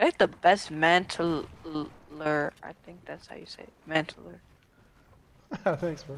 I like the best mantler. I think that's how you say it. Mantler. Thanks, bro.